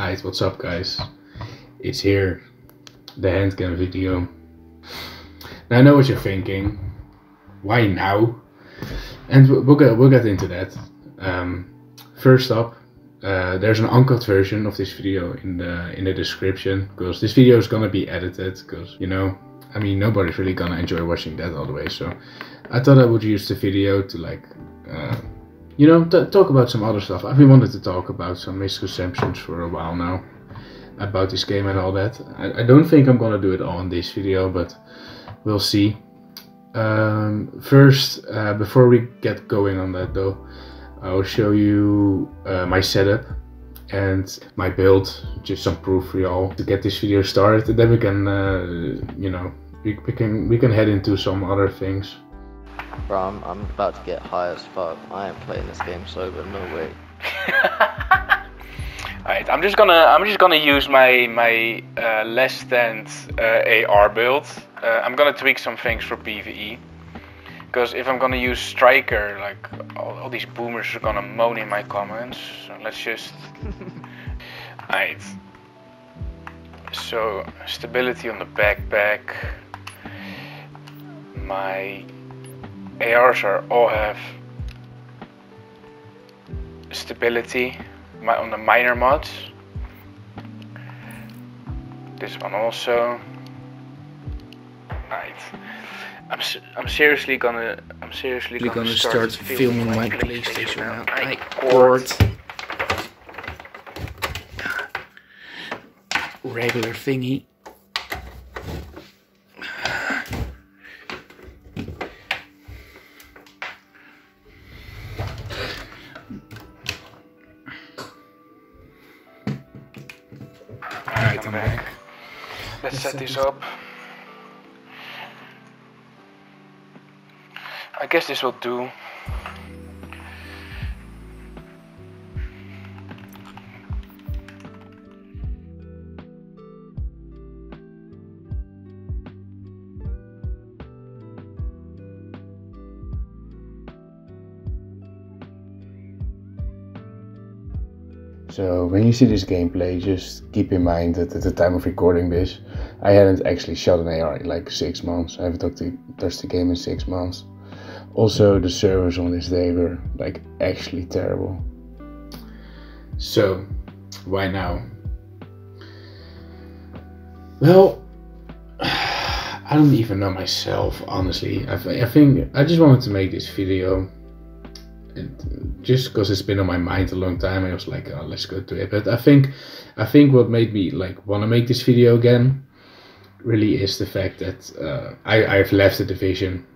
Alright, what's up guys? It's here, the handcam video. Now I know what you're thinking. Why now? And we'll get, we'll get into that. Um, first up, uh, there's an uncut version of this video in the in the description because this video is gonna be edited because you know I mean nobody's really gonna enjoy watching that all the way so I thought I would use the video to like uh, you know talk about some other stuff. I've been wanted to talk about some misconceptions for a while now about this game and all that. I, I don't think I'm gonna do it all in this video but we'll see. Um, first uh, before we get going on that though I'll show you uh, my setup and my build, just some proof for y'all to get this video started. And then we can, uh, you know, we, we, can we can head into some other things. Bro, I'm, I'm about to get high as fuck. I ain't playing this game sober, no way. Alright, I'm just gonna I'm just gonna use my my uh, Last Stand uh, AR build. Uh, I'm gonna tweak some things for PVE. Because if I'm gonna use striker, like all, all, these boomers are gonna moan in my comments. So let's just. Alright. So stability on the backpack. My ARs are all have stability. My on the minor mods. This one also. Right. I'm, I'm seriously gonna I'm seriously gonna, gonna start, start filming, filming my PlayStation now. I cord regular thingy. Let's set this up. I guess this will do. So when you see this gameplay, just keep in mind that at the time of recording this, I hadn't actually shot an AR in like six months. I haven't touched the game in six months. Also, the servers on this day were like actually terrible. So, why now? Well, I don't even know myself, honestly. I, I think I just wanted to make this video. And just because it's been on my mind a long time, I was like, oh, let's go to it. But I think, I think what made me like want to make this video again, really is the fact that uh, I I've left the division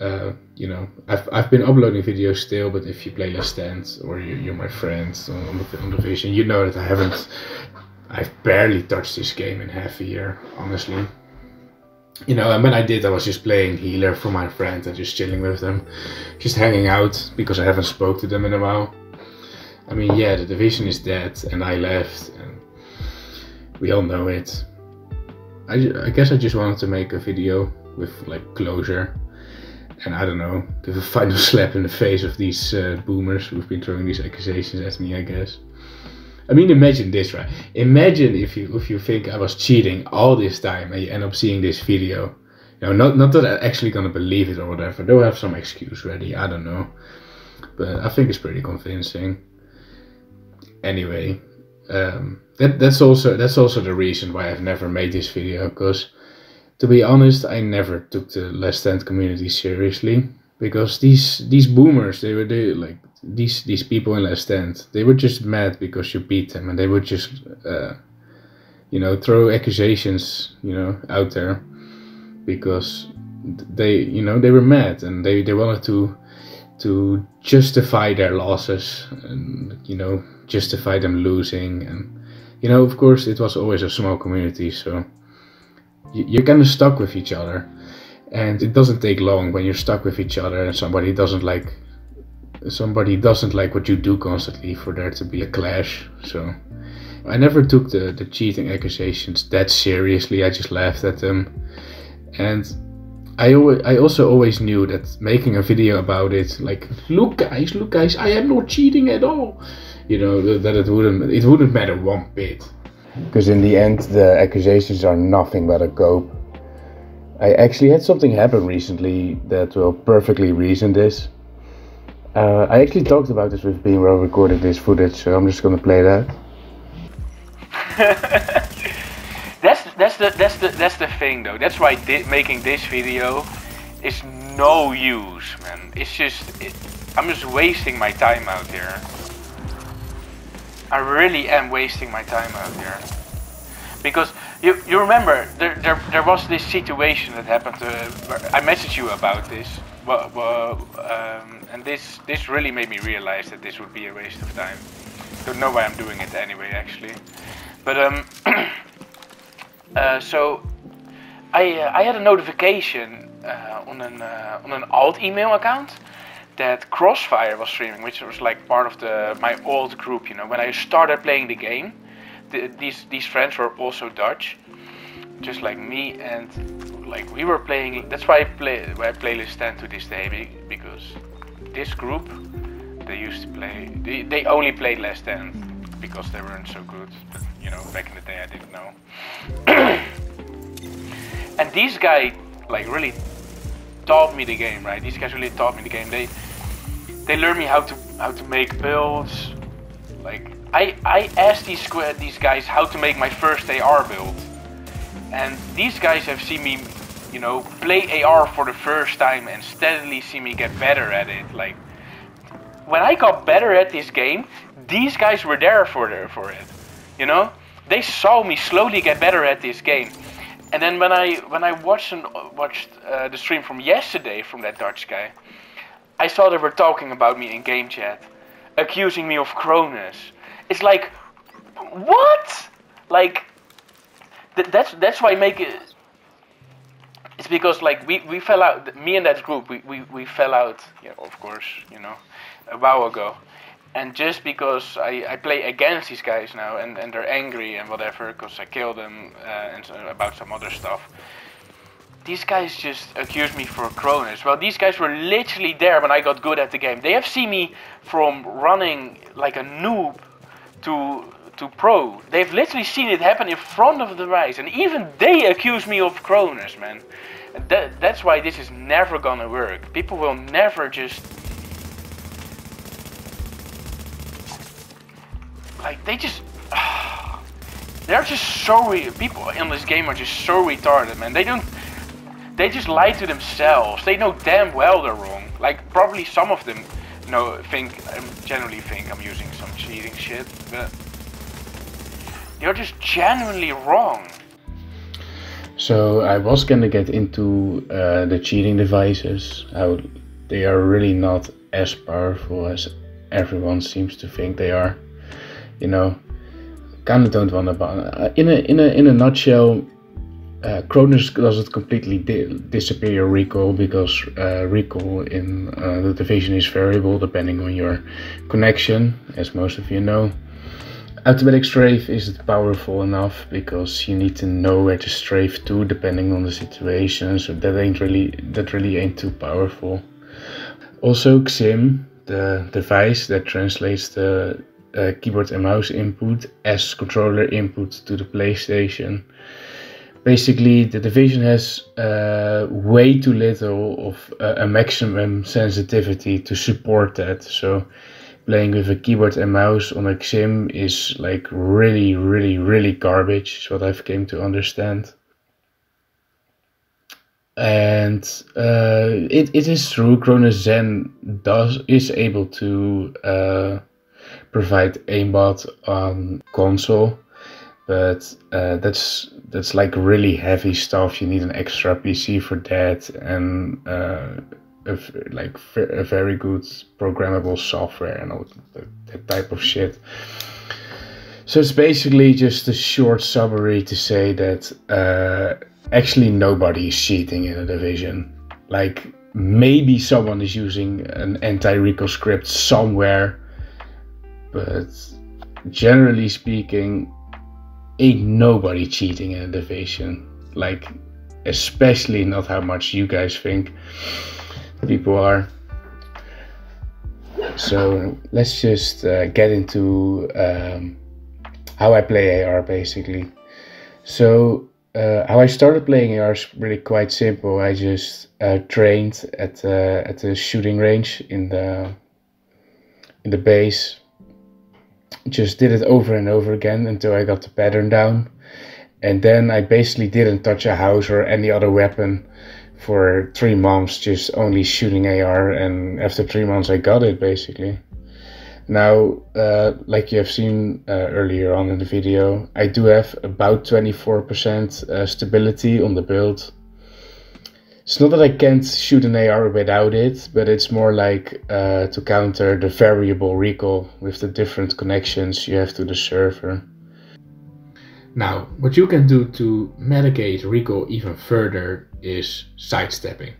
uh, you know, I've, I've been uploading videos still, but if you play Last Stand or you, are my friends on the, on the Division, you know that I haven't, I've barely touched this game in half a year, honestly. You know, and when I did, I was just playing healer for my friends and just chilling with them, just hanging out because I haven't spoke to them in a while. I mean, yeah, the division is dead and I left and we all know it. I, I guess I just wanted to make a video with like closure and I don't know, give a final slap in the face of these uh, boomers who've been throwing these accusations at me, I guess. I mean, imagine this, right? Imagine if you if you think I was cheating all this time and you end up seeing this video. You know, not not that I'm actually gonna believe it or whatever. They'll have some excuse ready. I don't know, but I think it's pretty convincing. Anyway, um, that that's also that's also the reason why I've never made this video because to be honest, I never took the Last Stand community seriously because these these boomers, they were they, like these these people in Last Stand, they were just mad because you beat them, and they would just uh, you know throw accusations you know out there because they you know they were mad and they they wanted to to justify their losses and you know justify them losing. And you know of course it was always a small community so you're kind of stuck with each other and it doesn't take long when you're stuck with each other and somebody doesn't like somebody doesn't like what you do constantly for there to be a clash so i never took the the cheating accusations that seriously i just laughed at them and i always, i also always knew that making a video about it like look guys look guys i am not cheating at all you know that, it wouldn't it wouldn't matter one bit. Because in the end, the accusations are nothing but a cope. I actually had something happen recently that will perfectly reason this. Uh, I actually talked about this with being well recorded this footage, so I'm just gonna play that. that's that's the that's the that's the thing though. That's why di- making this video is no use, man. It's just it, I'm just wasting my time out here. I really am wasting my time out here. Because you you remember there there, there was this situation that happened. To, I messaged you about this. Well, well um, and this this really made me realize that this would be a waste of time. Don't know why I'm doing it anyway, actually. But um, uh, so I uh, I had a notification uh, on an uh, on an alt email account that Crossfire was streaming, which was like part of the my old group. You know, when I started playing the game, the, these these friends were also Dutch, just like me, and like we were playing. That's why I play why I play Last Stand to this day because this group they used to play. They, they only played Last Stand because they weren't so good. But you know, back in the day, I didn't know. and these guys like really taught me the game, right? These guys really taught me the game. They they learned me how to how to make builds. Like I I asked these these guys how to make my first AR build, and these guys have seen me, you know, play AR for the first time and steadily see me get better at it. Like when I got better at this game, these guys were there for for it. You know, they saw me slowly get better at this game. And then when I when I watched and watched uh, the stream from yesterday from that Dutch guy, I saw they were talking about me in game chat, accusing me of Cronus. It's like, what? Like, th- that's that's why I make it. It's because like we, we fell out. Me and that group, we, we, we fell out. Yeah, of course, you know, a while ago. And just because I, I play against these guys now and, and they're angry and whatever because I killed them uh, and so, about some other stuff, these guys just accuse me for Cronus. Well, these guys were literally there when I got good at the game. They have seen me from running like a noob to to pro. They've literally seen it happen in front of their eyes, and even they accuse me of Cronus, man. That, that's why this is never gonna work. People will never just like they just they're just so people in this game are just so retarded, man. They don't they just lie to themselves. They know damn well they're wrong. Like probably some of them know think um, generally think I'm using some cheating shit, but you're just genuinely wrong. So I was gonna get into uh, the cheating devices. How they are really not as powerful as everyone seems to think they are. You know, kind of don't want to. Uh, in a in a in a nutshell, uh, Cronus doesn't completely di- disappear recoil because uh, recoil in uh, the division is variable depending on your connection, as most of you know. Automatic strafe isn't powerful enough because you need to know where to strafe to depending on the situation, so that ain't really that really ain't too powerful. Also, XIM, the device that translates the uh, keyboard and mouse input as controller input to the PlayStation. Basically, the division has uh, way too little of uh, a maximum sensitivity to support that. So, playing with a keyboard and mouse on a XIM is like really, really, really garbage. Is what I've came to understand. And uh, it, it is true, Cronus Zen does is able to uh, provide aimbot on console, but uh, that's that's like really heavy stuff. You need an extra PC for that and uh, a, like a very good programmable software and all that, that type of shit. So it's basically just a short summary to say that uh, actually nobody is cheating in a division. Like maybe someone is using an anti-recoil script somewhere but generally speaking, ain't nobody cheating in a division. Like, especially not how much you guys think people are. So let's just uh, get into um, how I play AR basically. So uh, how I started playing AR is really quite simple. I just uh, trained at uh, at the shooting range in the in the base. Just did it over and over again until I got the pattern down, and then I basically didn't touch a house or any other weapon for three months, just only shooting AR. And after three months, I got it basically. Now, uh, like you have seen uh, earlier on in the video, I do have about 24% uh, stability on the build. It's not that I can't shoot an AR without it, but it's more like uh, to counter the variable recoil with the different connections you have to the server. Now, what you can do to mitigate recoil even further is sidestepping.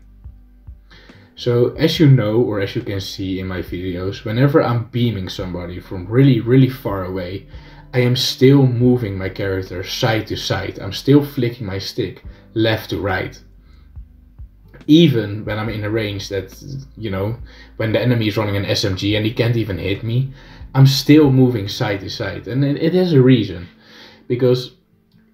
So as you know, or as you can see in my videos, whenever I'm beaming somebody from really, really far away, I am still moving my character side to side. I'm still flicking my stick left to right. Even when I'm in a range that, you know, when the enemy is running an SMG and he can't even hit me, I'm still moving side to side. And it, it has a reason. Because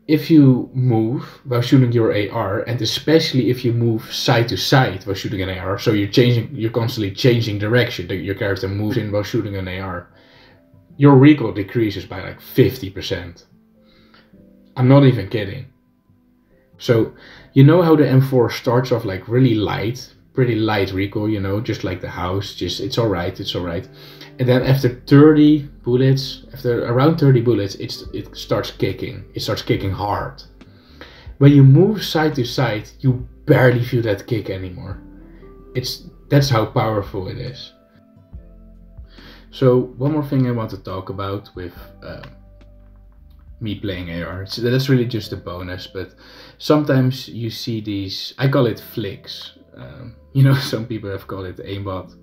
if you move while shooting your AR, and especially if you move side to side while shooting an AR, so you're changing, you're constantly changing direction. That your character moves in while shooting an AR. Your recoil decreases by like 50%. I'm not even kidding. So, you know how the M4 starts off like really light, pretty light recoil, you know, just like the house, just it's alright, it's alright. And then after 30 bullets after around 30 bullets it's, it starts kicking. It starts kicking hard. When you move side to side you barely feel that kick anymore. It's that's how powerful it is. So one more thing i want to talk about with uh, me playing AR. That's really just a bonus, but sometimes you see these, I call it flicks. Um, you know, some people have called it aimbot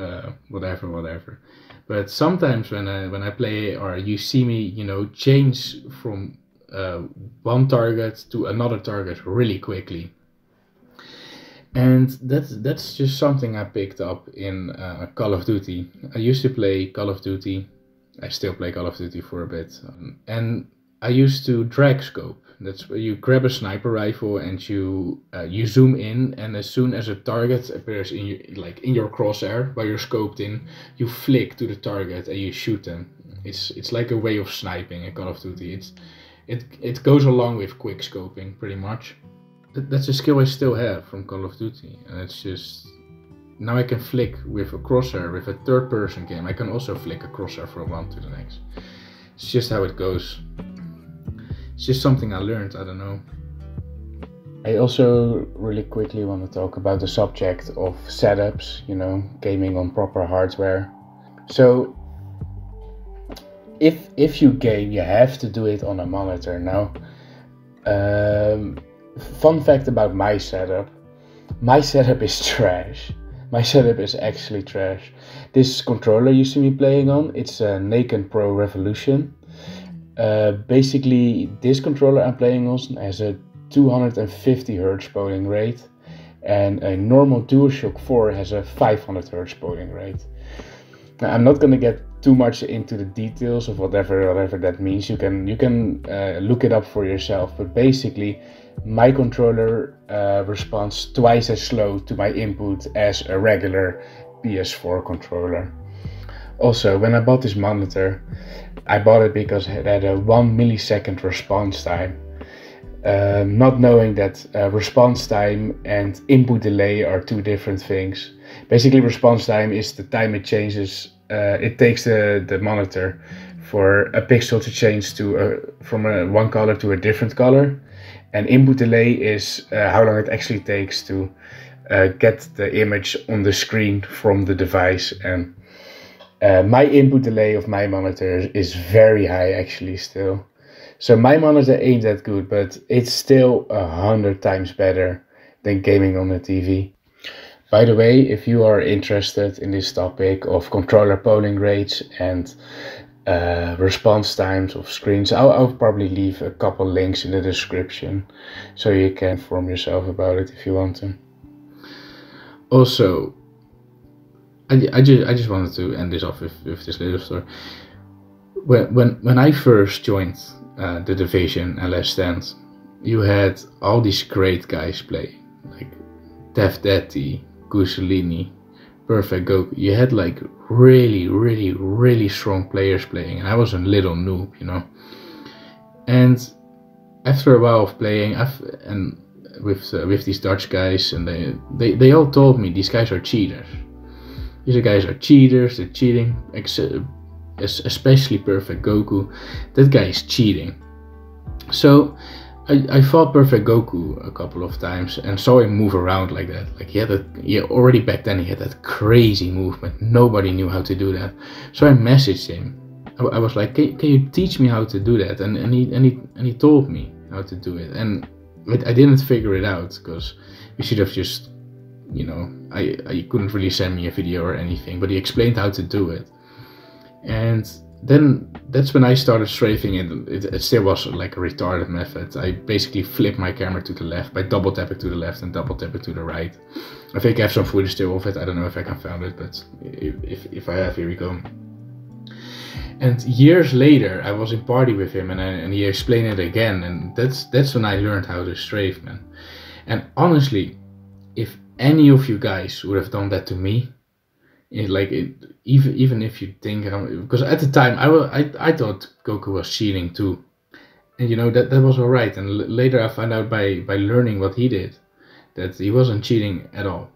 uh, whatever, whatever. But sometimes when I when I play or you see me, you know, change from uh, one target to another target really quickly. And that's that's just something I picked up in uh, Call of Duty. I used to play Call of Duty. I still play Call of Duty for a bit, um, and I used to drag scope. That's where you grab a sniper rifle and you uh, you zoom in, and as soon as a target appears in your like in your crosshair where you're scoped in, you flick to the target and you shoot them. It's it's like a way of sniping in Call of Duty. It's it it goes along with quick scoping pretty much. That's a skill I still have from Call of Duty, and it's just now I can flick with a crosshair with a third person game. I can also flick a crosshair from one to the next. It's just how it goes. It's just something I learned, I don't know. I also really quickly want to talk about the subject of setups, you know, gaming on proper hardware. So if if you game, you have to do it on a monitor. Now, um, fun fact about my setup: my setup is trash. My setup is actually trash. This controller you see me playing on, it's a Nacon Pro Revolution. Uh, basically, this controller I'm playing on has a 250 Hz polling rate, and a normal DualShock 4 has a 500 Hz polling rate. Now, I'm not gonna get too much into the details of whatever whatever that means. You can you can uh, look it up for yourself. But basically, my controller uh, responds twice as slow to my input as a regular PS4 controller. Also, when I bought this monitor, I bought it because it had a one millisecond response time. Um, not knowing that uh, response time and input delay are two different things. Basically, response time is the time it changes, uh, it takes the, the monitor for a pixel to change to a, from a, one color to a different color. And input delay is uh, how long it actually takes to uh, get the image on the screen from the device. And uh, my input delay of my monitor is very high actually still. So my monitor ain't that good, but it's still a hundred times better than gaming on the TV. By the way, if you are interested in this topic of controller polling rates and uh, response times of screens, I'll, I'll probably leave a couple links in the description so you can inform yourself about it if you want to. Also, I, I just I just wanted to end this off with, with this little story. When when when I first joined uh, the division and Last Stand, you had all these great guys play, like Dev Daddy, Gusolini, Perfect Goku. You had like really, really, really strong players playing, and I was a little noob, you know. And after a while of playing, I've and with uh, with these Dutch guys, and they, they they all told me these guys are cheaters. These guys are cheaters. They're cheating, especially Perfect Goku. That guy is cheating. So I, I fought Perfect Goku a couple of times and saw him move around like that. Like he had a, he already back then he had that crazy movement. Nobody knew how to do that. So I messaged him. I, I was like, can, can, you teach me how to do that? And, and he and he and he told me how to do it. And I didn't figure it out because we should have just, you know, I I couldn't really send me a video or anything. But he explained how to do it. And then that's when I started strafing it. it. It still was like a retarded method. I basically flipped my camera to the left by double tapping to the left and double tapping to the right. I think I have some footage still of it. I don't know if I can find it, but if, if, if I have, here we go. And years later, I was in party with him, and, I, and he explained it again, and that's that's when I learned how to strafe, man. And honestly, if any of you guys would have done that to me, like it, even even if you think because at the time I, was, I I thought Goku was cheating too, and you know that that was alright. And l- later I found out by by learning what he did, that he wasn't cheating at all.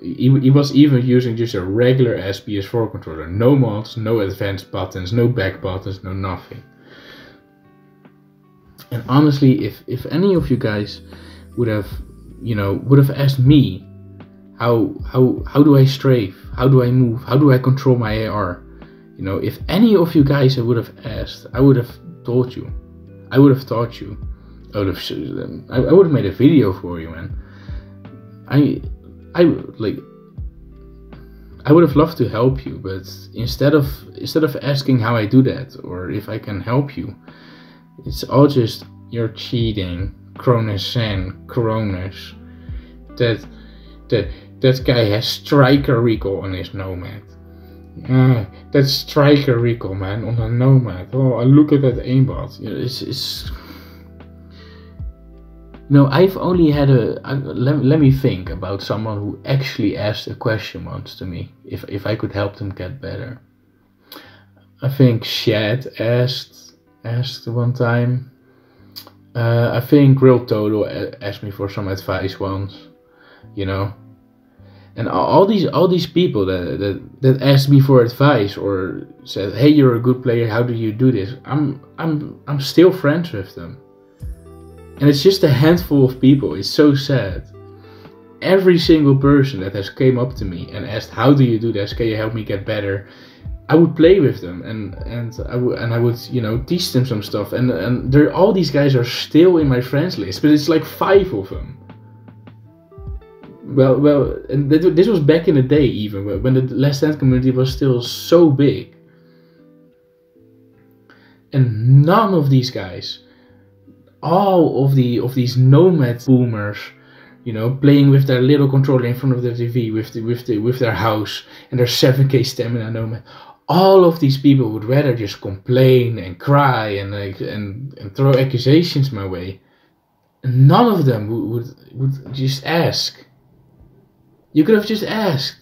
He, he was even using just a regular S PS4 controller, no mods, no advanced buttons, no back buttons, no nothing. And honestly, if if any of you guys would have, you know, would have asked me how how how do I strafe? How do I move? How do I control my AR? You know, if any of you guys would have asked, I would have told you. I would have taught you. I would have um, I, I would have made a video for you, man. I I like I would have loved to help you, but instead of instead of asking how I do that or if I can help you, it's all just you're cheating, Cronus and Cronus. That that that guy has striker recall on his nomad. Ah, that's striker recall, man, on a nomad. Oh, I look at that aimbot. It's, it's. No, I've only had a. Let, let me think about someone who actually asked a question once to me. If if I could help them get better. I think Shad asked asked one time. Uh, I think Real Toto asked me for some advice once. You know, and all these all these people that, that that asked me for advice or said hey you're a good player. How do you do this? I'm i'm i'm still friends with them. And it's just a handful of people. It's so sad. Every single person that has came up to me and asked how do you do this? Can you help me get better? I would play with them and and i would and i would you know teach them some stuff. And and there all these guys are still in my friends list but it's like five of them well, well, and this was back in the day, even when the Last Stand community was still so big, and none of these guys, all of the of these nomad boomers, you know, playing with their little controller in front of their TV with the, with the, with their house and their 7K stamina nomad, all of these people would rather just complain and cry and and, and throw accusations my way. None of them would, would, would just ask you could have just asked.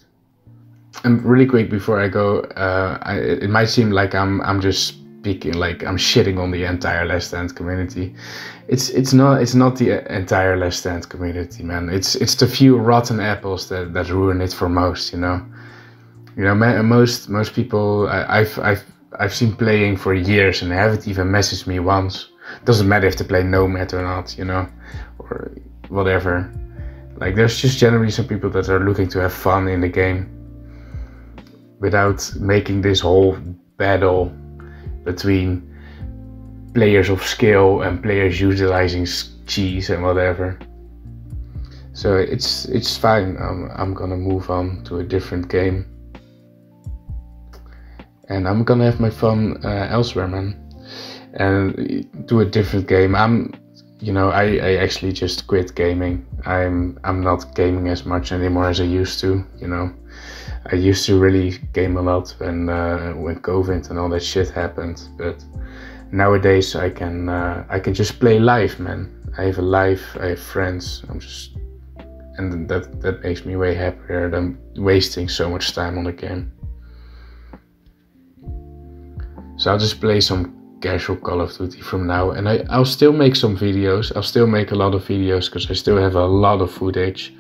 And really quick before I go, uh, I, it might seem like I'm I'm just speaking like I'm shitting on the entire Last Stand community. It's it's not it's not the entire Last Stand community, man. It's it's the few rotten apples that, that ruin it for most. You know, you know most most people I, I've I've I've seen playing for years and haven't even messaged me once. Doesn't matter if they play Nomad or not, you know, or whatever. Like there's just generally some people that are looking to have fun in the game without making this whole battle between players of skill and players utilizing cheese and whatever. So it's it's fine. I'm I'm gonna move on to a different game, and I'm gonna have my fun uh, elsewhere, man, and do a different game. I'm you know, I, I actually just quit gaming. I'm I'm not gaming as much anymore as I used to. You know, I used to really game a lot when uh, when COVID and all that shit happened. But nowadays I can uh, I can just play live, man. I have a life. I have friends. I'm just and that that makes me way happier than wasting so much time on a game. So I'll just play some casual Call of Duty from now, and I, I'll still make some videos. I'll still make a lot of videos because I still have a lot of footage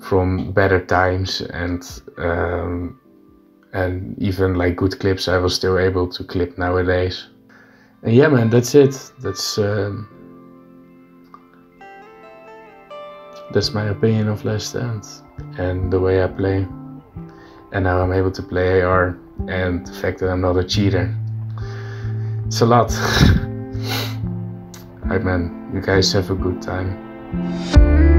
from better times and um, and even like good clips I was still able to clip nowadays. And yeah, man, that's it. That's um, that's my opinion of Last Stand and the way I play. And now I'm able to play AR and the fact that I'm not a cheater. It's a lot. Alright, man. You guys have a good time.